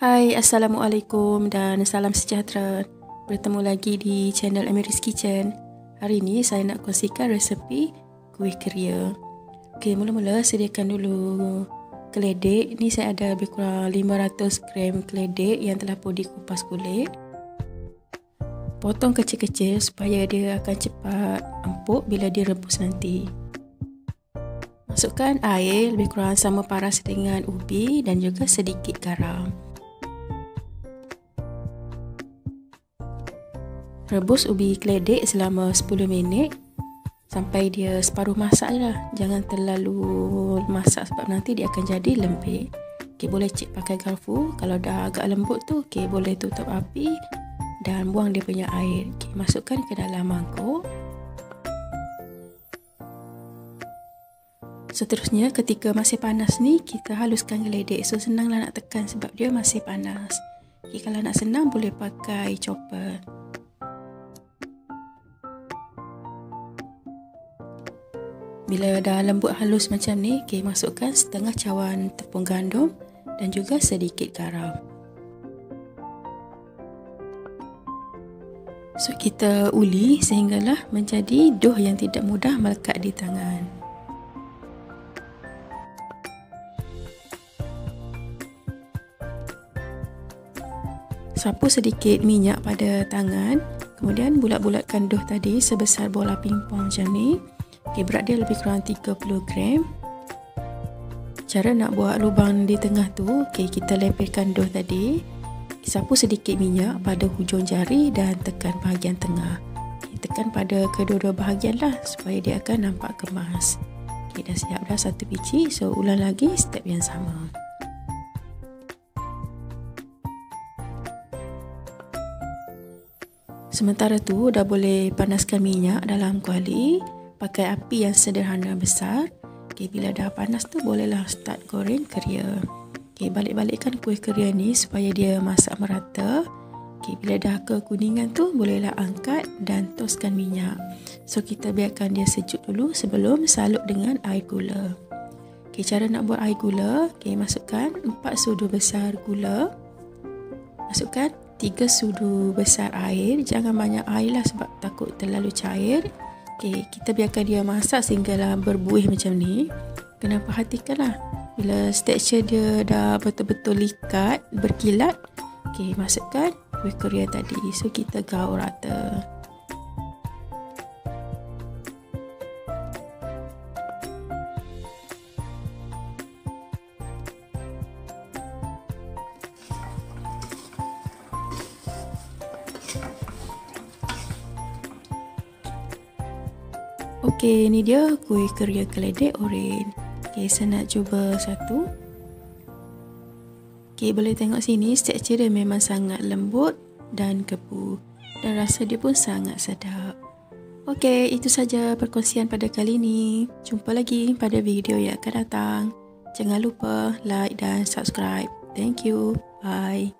Hai, Assalamualaikum dan salam sejahtera. Bertemu lagi di channel Emiris Kitchen. Hari ini saya nak kongsikan resepi kuih keria. Okey, mula-mula sediakan dulu keledek. Ni saya ada lebih kurang 500 gram keledek yang telah pun dikupas kulit. Potong kecil-kecil supaya dia akan cepat empuk bila direbus nanti. Masukkan air lebih kurang sama paras dengan ubi dan juga sedikit garam. Rebus ubi keledek selama 10 minit sampai dia separuh masak lah. Jangan terlalu masak sebab nanti dia akan jadi lembik. Okay, boleh cek pakai garfu. Kalau dah agak lembut tu, okay, boleh tutup api dan buang dia punya air. Okay, masukkan ke dalam mangkuk. Seterusnya, ketika masih panas ni, kita haluskan geledek. So, senanglah nak tekan sebab dia masih panas. Okay, kalau nak senang, boleh pakai chopper. Bila dah lembut halus macam ni, okay, masukkan setengah cawan tepung gandum dan juga sedikit garam. So, kita uli sehinggalah menjadi doh yang tidak mudah melekat di tangan. Sapu sedikit minyak pada tangan, kemudian bulat-bulatkan doh tadi sebesar bola pingpong macam ni. Okay, berat dia lebih kurang 30 gram. Cara nak buat lubang di tengah tu, okay, kita lepaskan doh tadi. Sapu sedikit minyak pada hujung jari dan tekan bahagian tengah. Okay, tekan pada kedua-dua bahagian lah supaya dia akan nampak kemas. Okay, dah siap dah satu biji. So, ulang lagi step yang sama. Sementara tu dah boleh panaskan minyak dalam kuali pakai api yang sederhana besar. Okay, bila dah panas tu bolehlah start goreng keria. Okay, balik-balikkan kuih keria ni supaya dia masak merata. Okay, bila dah kekuningan tu bolehlah angkat dan toskan minyak. So kita biarkan dia sejuk dulu sebelum salut dengan air gula. Okay, cara nak buat air gula, okay, masukkan 4 sudu besar gula. Masukkan 3 sudu besar air. Jangan banyak air lah sebab takut terlalu cair. Okey, kita biarkan dia masak sehinggalah berbuih macam ni. Kena perhatikanlah bila tekstur dia dah betul-betul likat, berkilat. Okey, masukkan kuih keria tadi. So kita gaul rata. Okey, ini dia kuih keria keledek oren. Okey, saya nak cuba satu. Okey, boleh tengok sini tekstur dia memang sangat lembut dan kebu. Dan rasa dia pun sangat sedap. Okey, itu saja perkongsian pada kali ini. Jumpa lagi pada video yang akan datang. Jangan lupa like dan subscribe. Thank you. Bye.